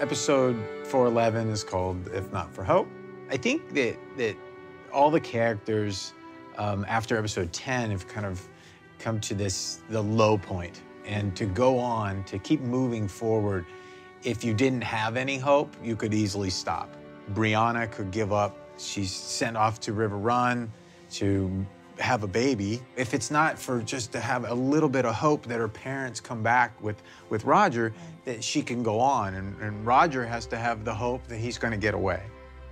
Episode 411 is called If Not for Hope. I think that, that all the characters um, after episode 10 have kind of come to this, the low. And to go on, to keep moving forward, if you didn't have any hope, you could easily stop. Brianna could give up. She's sent off to River Run to have a baby. If it's not for just to have a little bit of hope that her parents come back with, with Roger, that she can go on. And, and Roger has to have the hope that he's going to get away.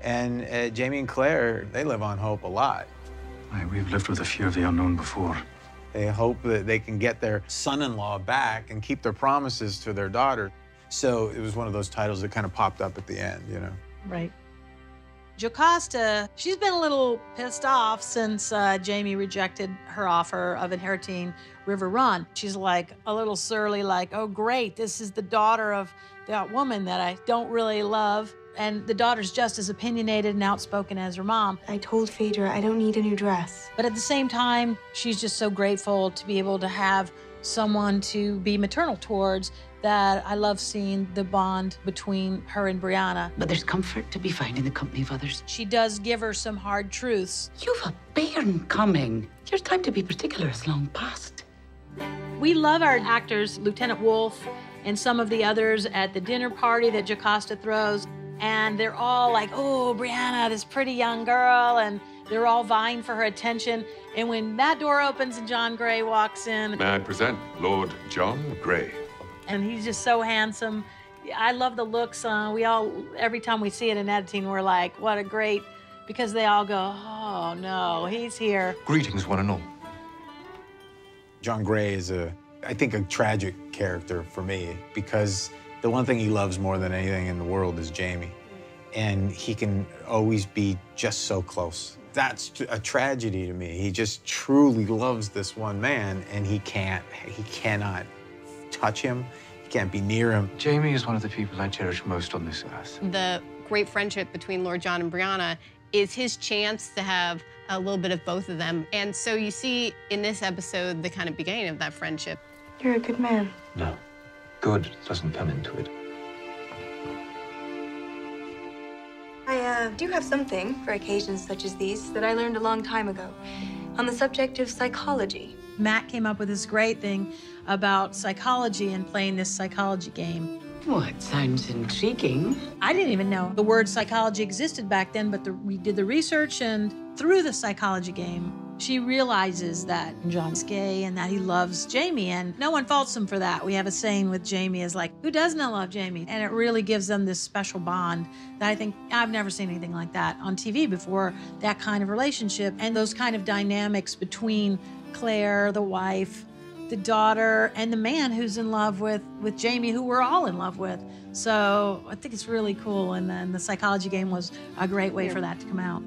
And uh, Jamie and Claire, they live on hope a lot. Aye, we've lived with a fear of the unknown before. They hope that they can get their son-in-law back and keep their promises to their daughter. So it was one of those titles that kind of popped up at the end, you know. Right. Jocasta, she's been a little pissed off since uh, Jamie rejected her offer of inheriting River Run. She's like a little surly, like, oh, great, this is the daughter of that woman that I don't really love. And the daughter's just as opinionated and outspoken as her mom. I told Phaedra I don't need a new dress. But at the same time, she's just so grateful to be able to have someone to be maternal towards that I love seeing the bond between her and Brianna. But there's comfort to be found in the company of others. She does give her some hard truths. You've a bairn coming. Your time to be particular is long past. We love our actors, Lieutenant Wolff and some of the others at the dinner party that Jocasta throws. And they're all like, oh, Brianna, this pretty young girl. And they're all vying for her attention. And when that door opens and John Grey walks in. May I present Lord John Grey? And he's just so handsome. I love the looks. Uh, we all, every time we see it in editing, we're like, what a great, because they all go, oh no, he's here. Greetings, one and all. John Grey is a, I think, a tragic character for me because the one thing he loves more than anything in the world is Jamie. And he can always be just so close. That's a tragedy to me. He just truly loves this one man and he can't, he cannot touch him. He can't be near him. Jamie is one of the people I cherish most on this earth. The great friendship between Lord John and Brianna is his chance to have a little bit of both of them. And so you see in this episode the kind of beginning of that friendship. You're a good man. No. Good doesn't come into it. I uh, do have something for occasions such as these that I learned a long time ago on the subject of psychology. Matt came up with this great thing about psychology and playing this psychology game. Well, it sounds intriguing. I didn't even know the word psychology existed back then, but the, we did the research, and through the psychology game, she realizes that John's gay and that he loves Jamie, and no one faults him for that. We have a saying with Jamie is like, who does not love Jamie? And it really gives them this special bond that I think I've never seen anything like that on TV before, that kind of relationship and those kind of dynamics between Claire, the wife, the daughter, and the man who's in love with, with Jamie, who we're all in love with. So I think it's really cool, and then the psychology game was a great way for that to come out.